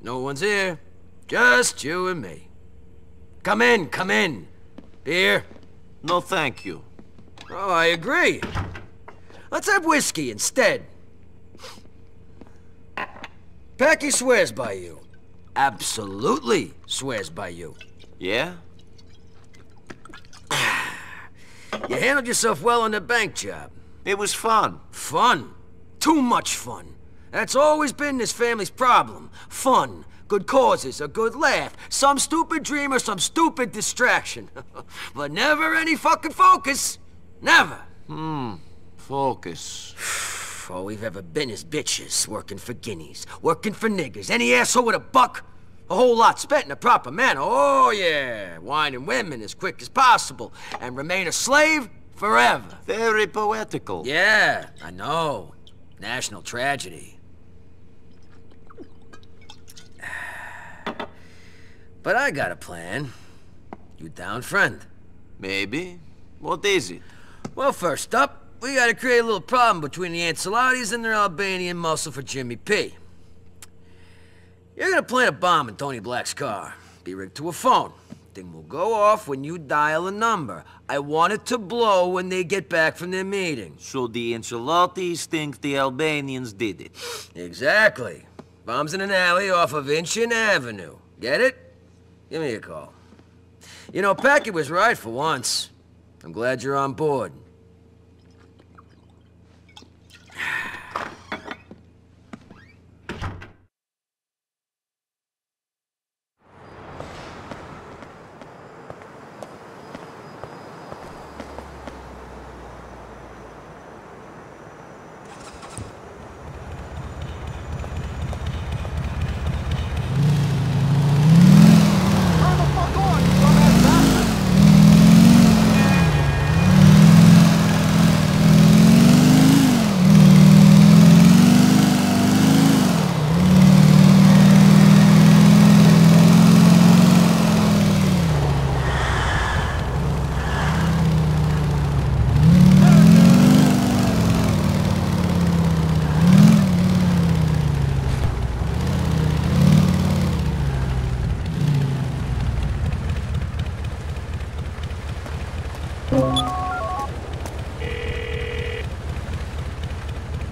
No one's here. Just you and me. Come in, come in. Beer? No, thank you. Oh, I agree. Let's have whiskey instead. Packy swears by you. Absolutely swears by you. Yeah? You handled yourself well on the bank job. It was fun. Fun. Too much fun. That's always been this family's problem. Fun. Good causes, a good laugh, some stupid dream or some stupid distraction. but never any fucking focus. Never. Hmm. Focus. All we've ever been is bitches, working for guineas, working for niggers, any asshole with a buck. A whole lot spent in a proper manner. Oh, yeah. Wine and women as quick as possible. And remain a slave forever. Very poetical. Yeah, I know. National tragedy. But I got a plan. You down, friend? Maybe. What is it? Well, first up, we gotta create a little problem between the Ancelottis and their Albanian muscle for Jimmy P. You're gonna plant a bomb in Tony Black's car. Be rigged to a phone. Thing will go off when you dial a number. I want it to blow when they get back from their meeting. So the Ancelottis think the Albanians did it. Exactly. Bomb's in an alley off of Inchon Avenue. Get it? Give me a call. You know, Packy was right for once. I'm glad you're on board.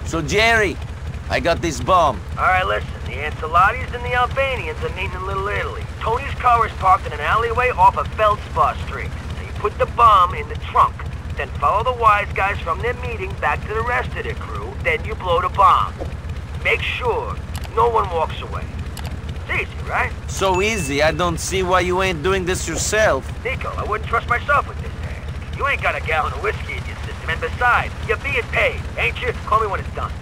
So, Gerry, I got this bomb. All right, listen. The Ancelottis and the Albanians are meeting in Little Italy. Tony's car is parked in an alleyway off of Feldspar Street. So you put the bomb in the trunk, then follow the wise guys from their meeting back to the rest of their crew, then you blow the bomb. Make sure no one walks away. It's easy, right? So easy, I don't see why you ain't doing this yourself. Niko, I wouldn't trust myself with this task. You ain't got a gallon of whiskey in your system, and besides, you're being paid, ain't you? Call me when it's done.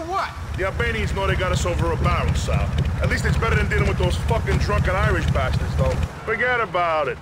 What? The Albanians know they got us over a barrel, Sal. At least it's better than dealing with those fucking drunken Irish bastards, though. Forget about it.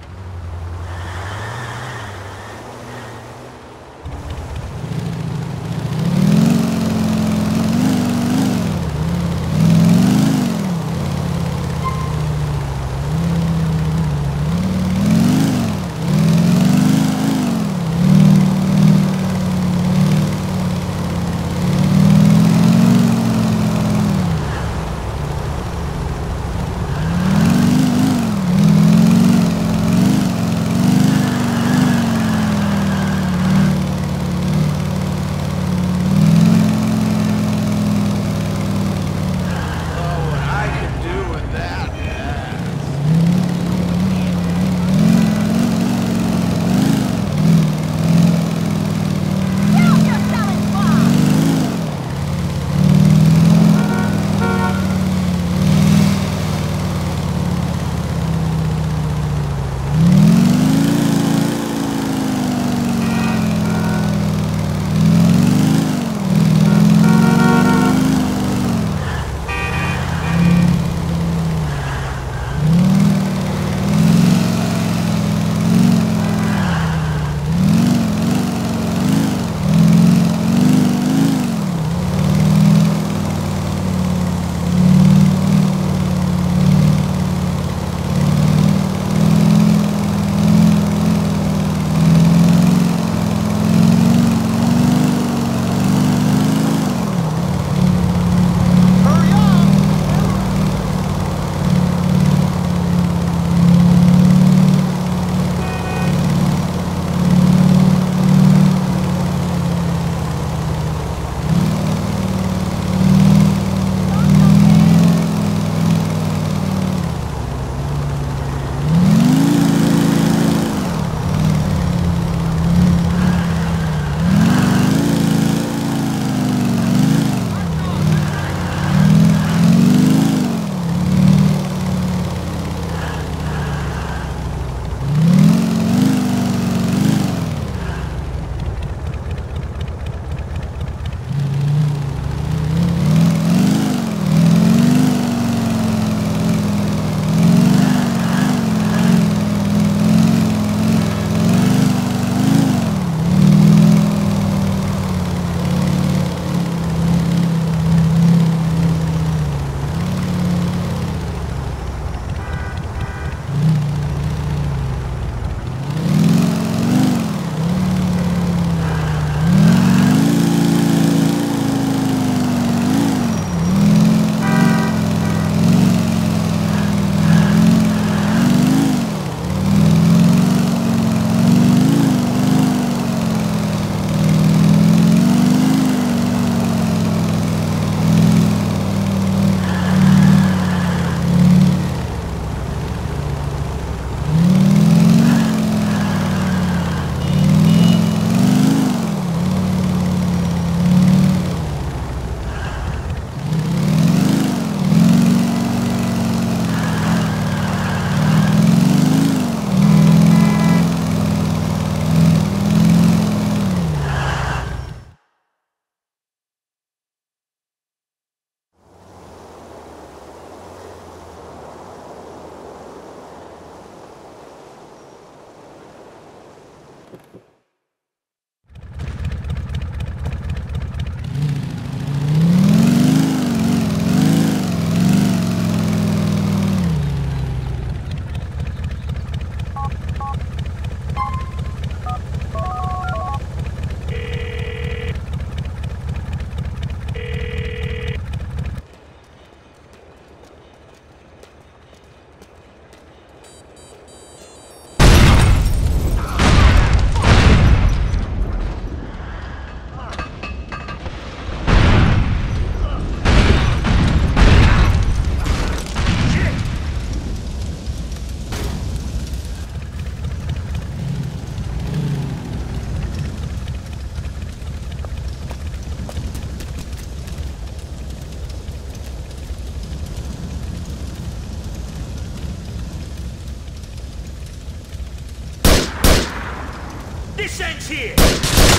This ends here!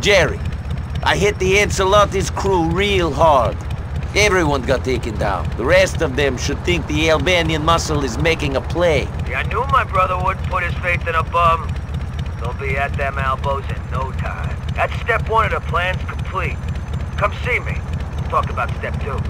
Gerry, I hit the Ancelotti's crew real hard. Everyone got taken down. The rest of them should think the Albanian muscle is making a play. Yeah, I knew my brother wouldn't put his faith in a bum. They'll be at them elbows in no time. That's step one of the plan's complete. Come see me. Talk about step two.